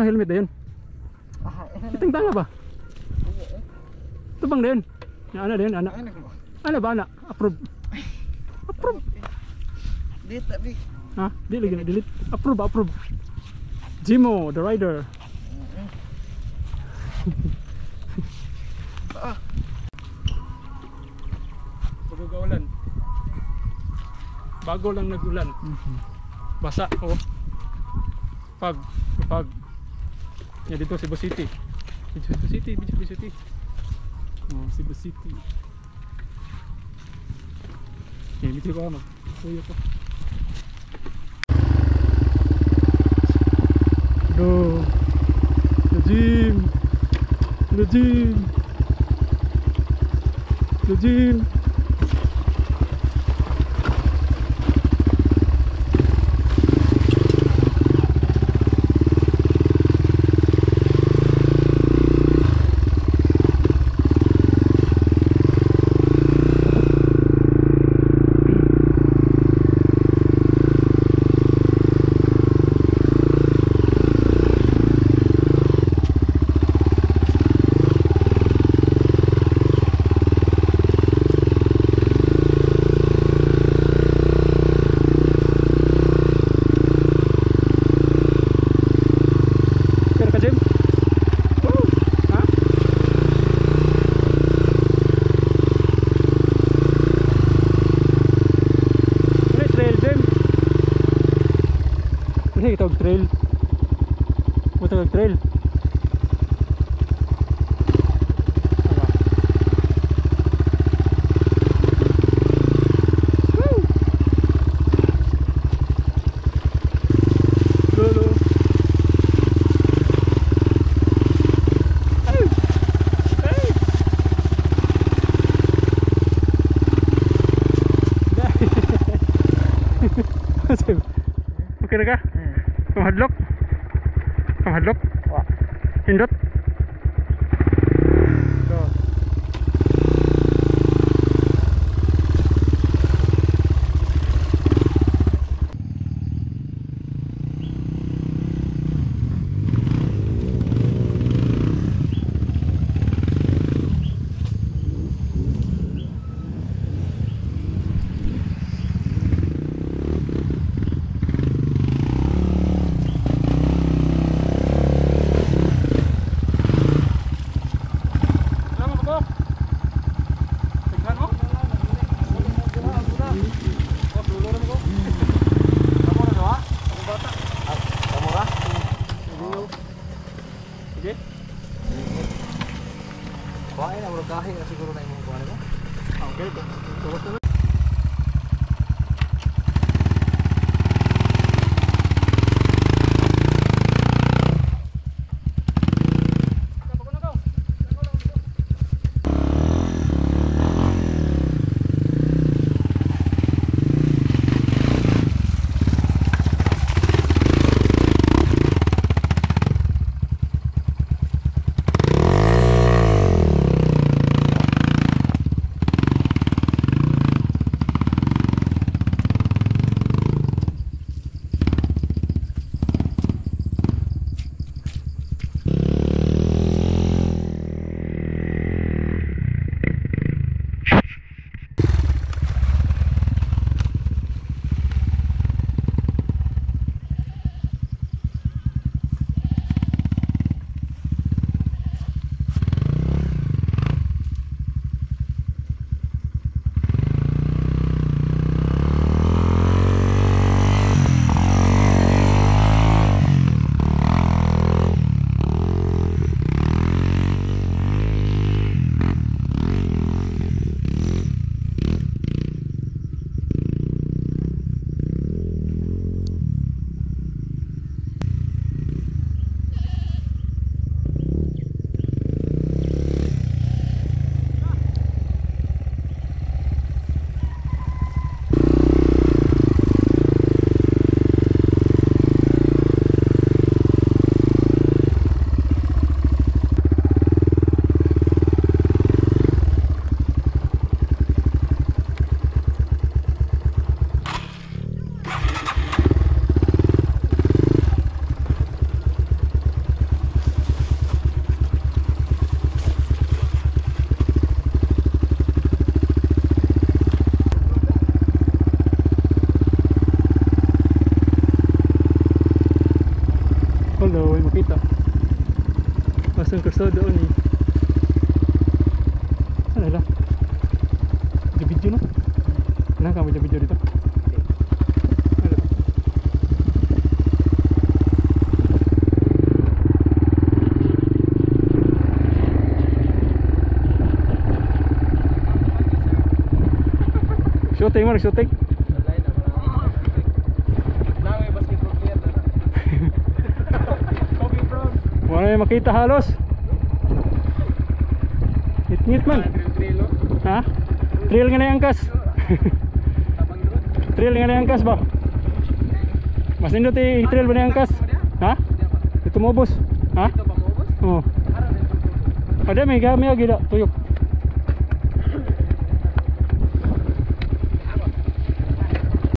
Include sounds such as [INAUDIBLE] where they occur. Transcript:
Tanga helmet na yun. Ah, Itang tanga ba? Ito bang din? Yung ano din, anak. Ano ko? Ano ba anak? Approve. Approve. Dito, tabi. Ha? Di lagi na delete. Approve, approve. Jimo, the rider. Ah, Bago kaulan. Bago lang nagulan. Basa, oh. Pag, pag. Yan dito, Cebu City. Cebu City, Cebu City. Oh, Cebu City. Yan, dito ko mag. Kuya ko. Go. The gym. The gym. The gym. el trail. 届かない? langsung ke sodok ni. Mana lah Dia biju ni Kenapa kan biju-biju dia tu? Shooting mana? Shooting? Wala na makita halos. Ngit-ngit man. Ha? Trail nga na yung angkas. [LAUGHS] trail nga na yung angkas ba? Mas nindot eh, trail ba na yung angkas? Ha? Ito mo boss. Ha? Oo. Ada may gamay gila tuyok.